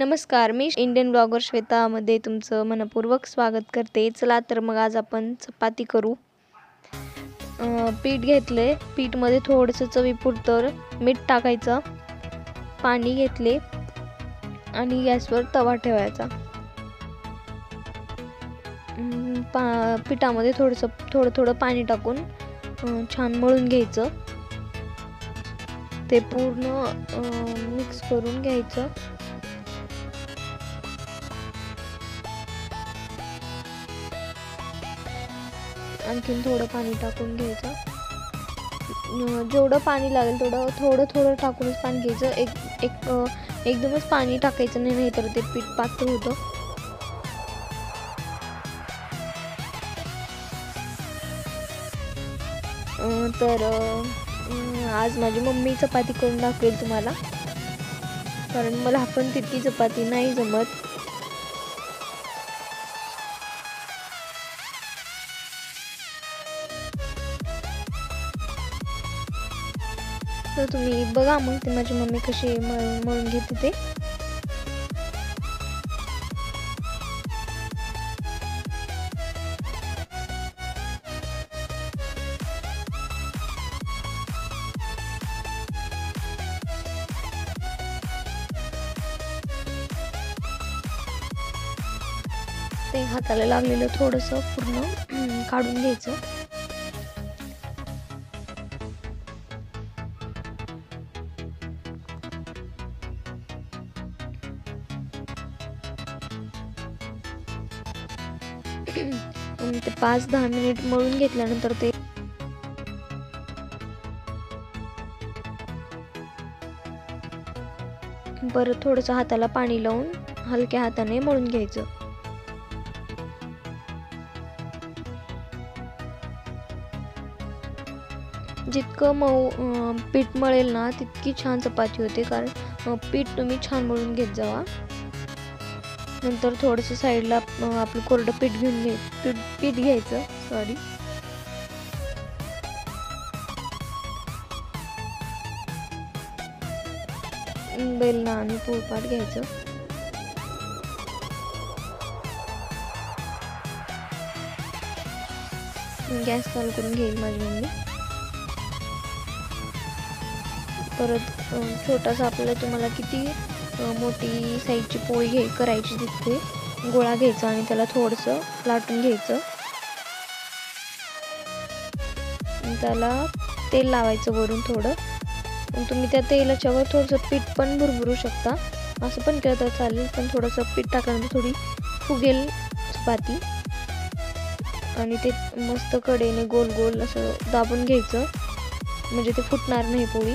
नमस्कार मी Indian blogger श्वेतामध्ये तुमचं मनपूर्वक स्वागत करते. चला तर मग आज आपण चपाती करू. पीठ पीठ घेतले पीठमध्ये थोडंसं चवीपुरतं मीठ टाकायचं. पाणी घेतले. आणि गॅसवर तवा ठेवायचा. पा पिठामध्ये थोडंसं थोडं थोडं पाणी टाकून छान मळून घ्यायचं. ते पूर्ण मिक्स करून घ्यायचं. आणखीन थोडं पाणी टाकून घ्यायचं. जेवढं पाणी लागेल तेवढं थोडं थोडं टाकूनच पाणी घ्यायचं. एक एक एकदमच पाणी टाकायचं नाही नाहीतर ते पीठ पातळ होतं. तर आज माझी मम्मी चपाती करून दाखवेल तुम्हाला. कारण मला पण तितकी चपाती नाही जमत. तर तुम्ही बघा मग ते माझी मम्मी कशी मळून मळून घेते ते. ते हाताला लागलेलं थोडंसं पूर्ण काढून घ्यायचं. आणि ते पाच दहा मिनिट मळून घेतल्यानंतर ते परत थोडंसं हाताला पाणी लावून हलक्या हाताने मळून घ्यायचं. जितकं मऊ पीठ मळेल ना तितकी छान चपाती होते कारण पीठ तुम्ही छान मळून घेत जावा. नंतर थोडंसं साईडला आपलं कोरडं पीठ घेऊन घे पीठ पीठ घ्यायचं सॉरी बेलना आणि पोळपाट घ्यायचं. गॅस चालू करून घेईल माझी मम्मी. परत छोटासा आपल्याला तुम्हाला किती मोठी साईजची पोळी घे करायची तिथे. गोळा घ्यायचा आणि त्याला थोडंसं लाटून घ्यायचं. त्याला तेल लावायचं वरून थोडं. तुम्ही त्या तेलाच्यावर थोडंसं पीठ पण भुरभुरू शकता. असं पण केलं तर चालेल पण थोडंसं पीठ टाकल्यानंतर थोडी फुगेल चपाती. आणि ते मस्त कडेने गोल गोल असं दाबून घ्यायचं. म्हणजे ते फुटणार नाही पोळी.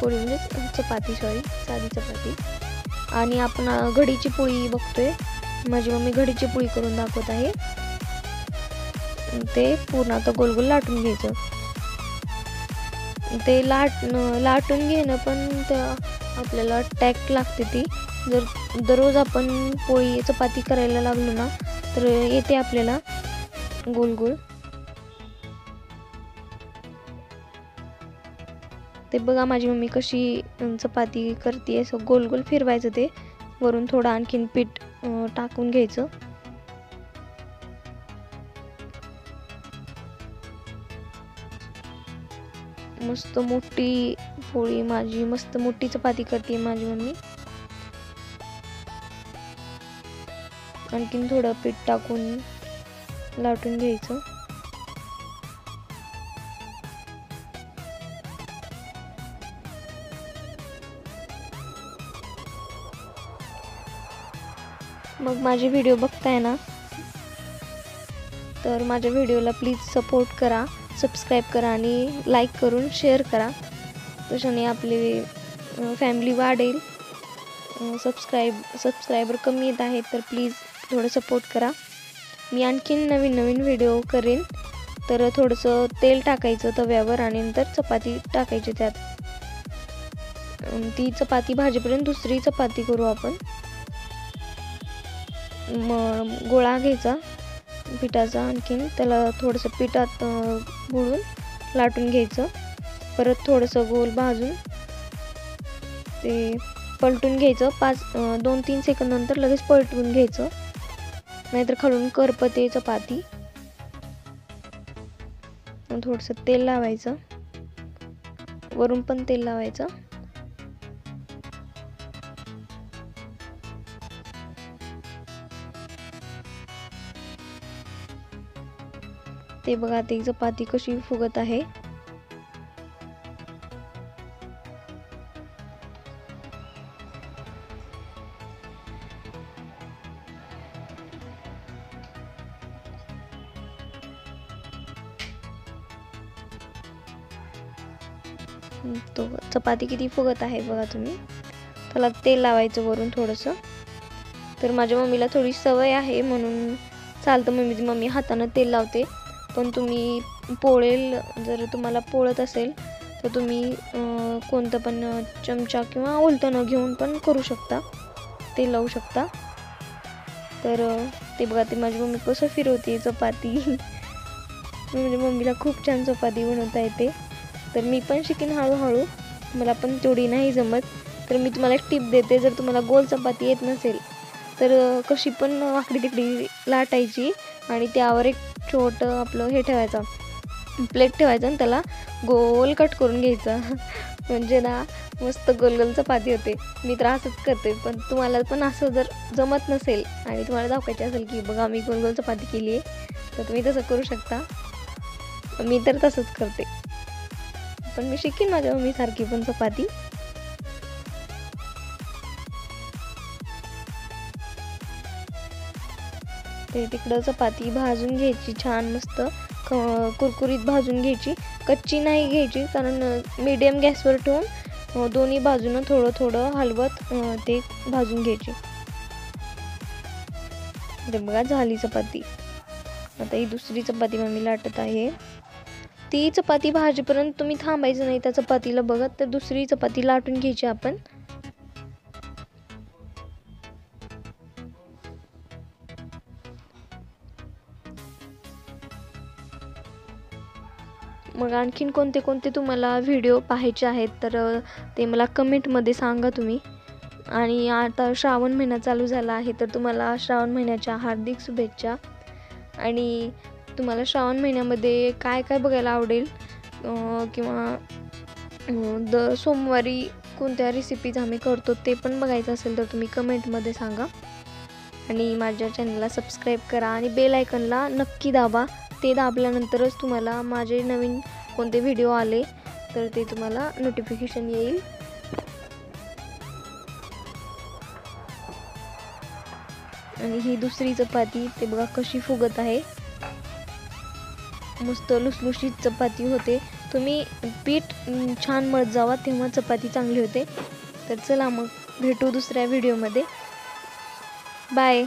पोळी म्हणजे चपाती सॉरी साधी चपाती आणि आपण घडीची पोळी बघतोय. माझी मम्मी घडीची पोळी करून दाखवत आहे. ते पूर्ण आता गोल गोल लाटून घ्यायचं. ते लाट लाटून घेणं पण त्या आपल्याला टॅक लागते ती. जर दररोज आपण पोळी चपाती करायला लागलो ना तर येते आपल्याला गोल गोल. ते बघा माझी मम्मी कशी चपाती करते असं गोल गोल फिरवायचं ते. वरून थोडं आणखीन पीठ टाकून घ्यायचं. मस्त मोठी पोळी माझी मस्त मोठी चपाती करते माझी मम्मी. आणखीन थोडं पीठ टाकून लाटून घ्यायचं. मग माझे व्हिडिओ बघताय ना तर माझ्या व्हिडिओला प्लीज सपोर्ट करा सबस्क्राईब करा आणि लाईक करून शेअर करा. तशाने आपली फॅमिली वाढेल. सबस्क्राईब सबस्क्रायबर कमी येत आहेत तर प्लीज थोडं सपोर्ट करा. मी आणखीन नवीन नवीन व्हिडिओ करेन. तर थोडंसं तेल टाकायचं तव्यावर आणि नंतर चपाती टाकायची त्यात. ती चपाती भाजीपर्यंत दुसरी चपाती करू आपण. मग गोळा घ्यायचा पिठाचा आणखीन त्याला थोडंसं पिठात बुडून लाटून घ्यायचं. परत थोडंसं गोल भाजून ते पलटून घ्यायचं. पाच दोन तीन सेकंद नंतर लगेच पलटून घ्यायचं. नाहीतर खालून करपते चपाती. थोडंसं तेल लावायचं. वरून पण तेल लावायचं. ते बघा ती चपाती कशी फुगत आहे. तो चपाती किती फुगत आहे बघा तुम्ही. त्याला तेल लावायचं वरून थोडंसं. तर माझ्या मम्मीला थोडी सवय आहे म्हणून चालतं. मम्मी मम्मी हातानं तेल लावते. पण तुम्ही पोळेल जर तुम्हाला पोळत असेल तर तुम्ही कोणतं पण चमचा किंवा उलटणं घेऊन पण करू शकता. ते लावू शकता. तर ते बघा ते माझी मम्मी कसं फिरवते चपाती. म्हणजे मम्मीला खूप छान चपाती बनवता येते. तर मी पण शिकेन हळूहळू. मला पण तेवढी नाही जमत. तर मी तुम्हाला एक टिप देते जर तुम्हाला गोल चपाती येत नसेल तर कशी पण वाकडी तिकडी लाटायची आणि त्यावर एक छोटं आपलं हे ठेवायचं. प्लेट ठेवायचं आणि त्याला गोल कट करून घ्यायचं. म्हणजे ना मस्त गोल गोल चपाती होते. मी तर असंच करते पण तुम्हाला पण असं जर जमत नसेल आणि तुम्हाला दाखवायचे असेल की बघा मी गोल गोल चपाती केली आहे तर तुम्ही तसं करू शकता. मी तर तसंच करते. पण मी शिकेन माझ्या मम्मीसारखी पण चपाती. ते तिकडं चपाती भाजून घ्यायची छान मस्त कुरकुरीत भाजून घ्यायची. कच्ची नाही घ्यायची कारण मीडियम गॅसवर ठेवून दोन्ही बाजूनं थोडं थोडं हलवत ते भाजून घ्यायची. ते बघा झाली चपाती. आता ही दुसरी चपाती मम्मी लाटत आहे. ती चपाती भाजीपर्यंत तुम्ही थांबायचं नाही त्या चपातीला बघत तर दुसरी चपाती लाटून घ्यायची आपण. मग आणखीन कोणते कोणते तुम्हाला व्हिडिओ पाहायचे आहेत? तर ते मला कमेंटमध्ये सांगा तुम्ही. आणि आता श्रावण महिना चालू झाला आहे तर तुम्हाला श्रावण महिन्याच्या हार्दिक शुभेच्छा. आणि तुम्हाला श्रावण महिन्यामध्ये काय काय बघायला आवडेल? किंवा दर सोमवारी कोणत्या रेसिपीज आम्ही करतो ते पण बघायचं असेल तर तुम्ही कमेंटमध्ये सांगा. आणि माझ्या चॅनलला सबस्क्राईब करा आणि बेल आयकनला नक्की दाबा. ते दाबल्यानंतरच तुम्हाला माझे नवीन कोणते व्हिडिओ आले तर ते तुम्हाला नोटिफिकेशन येईल. आणि ही दुसरी चपाती ते बघा कशी फुगत आहे. मस्त लुसलुशीत चपाती होते. तुम्ही पीठ छान मळत जावा तेव्हा चपाती चांगली होते. तर चला मग भेटू दुसऱ्या व्हिडिओमध्ये बाय